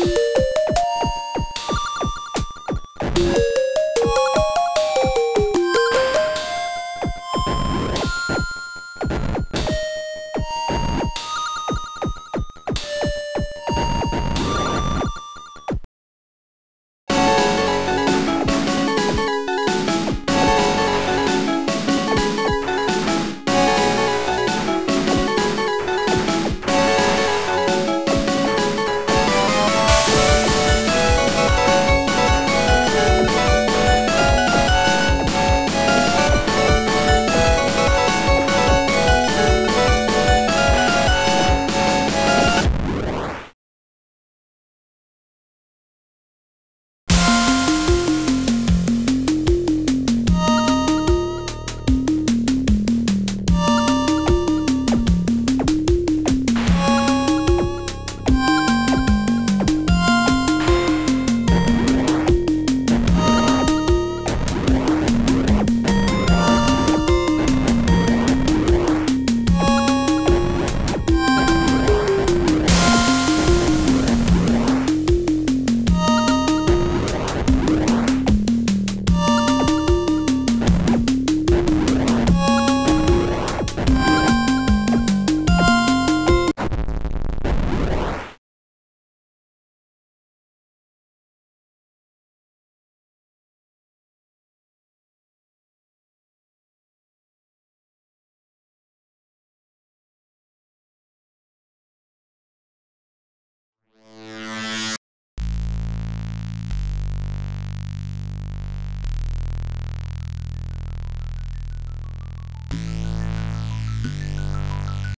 you